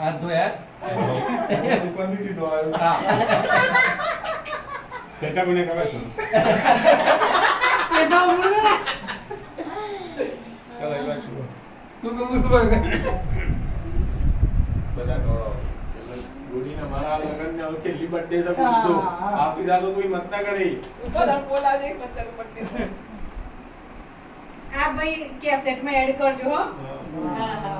એને ડાળી કરે એ જ માં કહેલા ને ચાલો દુકાનદાર લાવ આ ભાઈ બીજા નંબરનો ભાઈ જાય ભાઈ લાવ લે, મૂકો આઈ રહ્યો, આઈ રહ્યો, આઈ રહ્યો. ખાલી હાથે જાઓ. ખાલી હાથ ચડાવો. હાથ ધોયા દુકાનથી સીધો આવ્યો. સેટા મને ખબર છે એ તો બોલો ને. તું તો બોલ બોલ બધા ગોળો. ગુડીના મારા લગ્નને હવે છેલ્લી birthday છે ગુડીનો. આપી જાતો કોઈ મત ના કરી. આ ભાઈ કેસેટમાં એડ કરજો હો હા,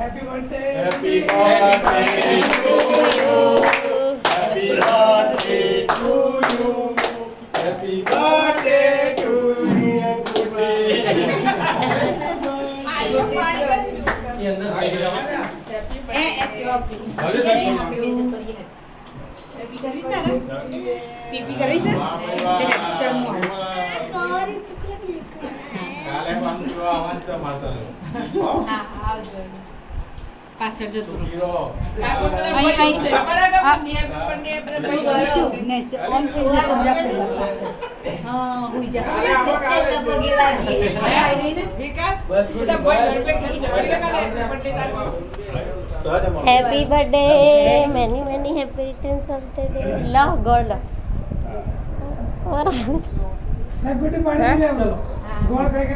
happy birthday happy birthday to you happy birthday to you happy birthday to you गुडे ये अंदर आई है हैप्पी बर्थडे हैप्पी करी सर पीपी करी सर चम्मू और तुझे भी करना है काले पाँच जो आवाज़ से मारता है हाँ हाँ પાછળ જતું રહો. હીરો. અહીં, અહીં જ. ને ચ- ઓમ થઈ જતો જા પહેલા. હા, હુઈ જા. છેલ્લા પગે લાગી હા, આવી રહી ને? વિકાસ બસ બધા બોય ઘર પે ઘર જવાની લગા રે બર્થડે તારો સહજ અમારો. Happy birthday many many happy returns of the day લો ગોળ લો હે? હા.